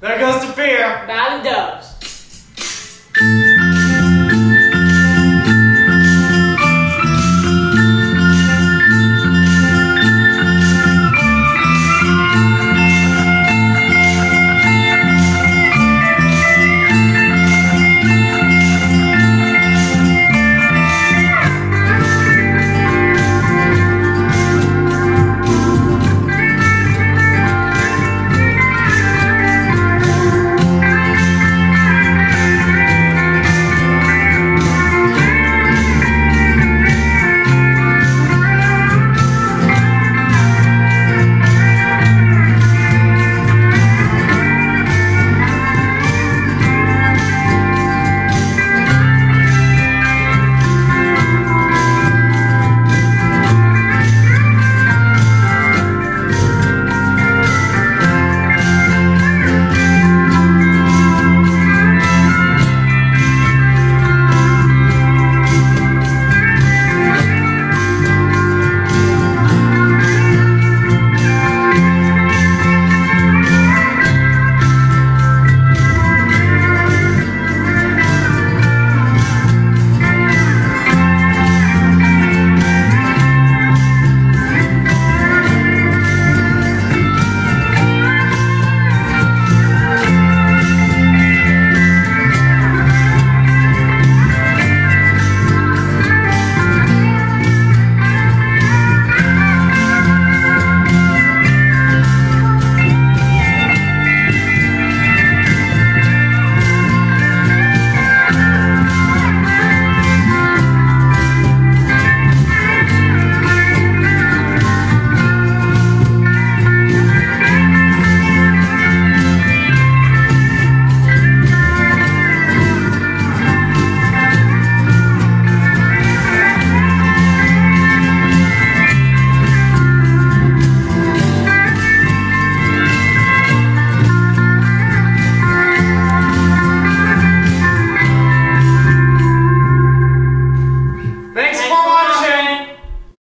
There goes the beer. Valley doves.